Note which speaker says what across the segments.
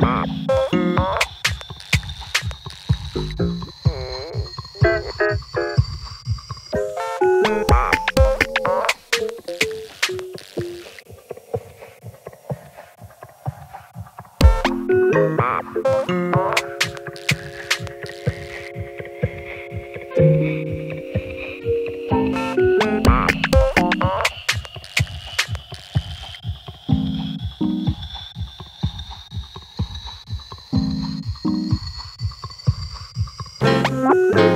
Speaker 1: Bop.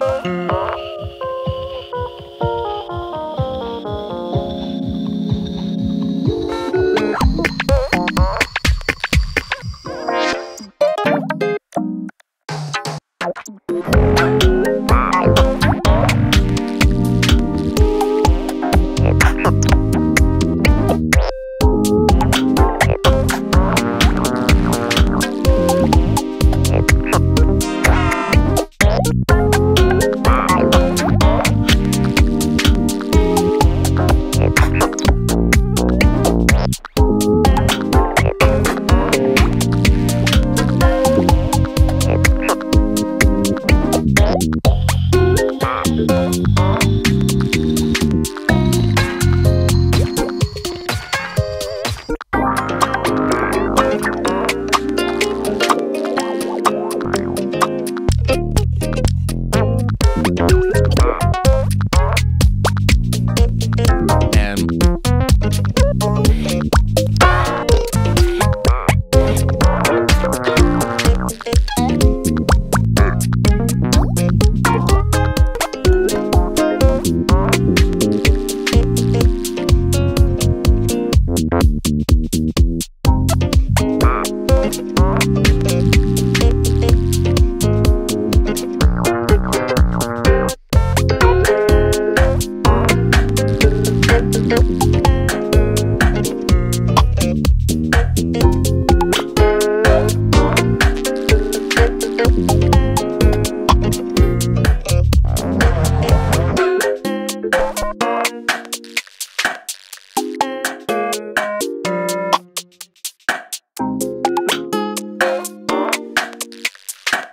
Speaker 1: you.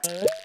Speaker 1: Thank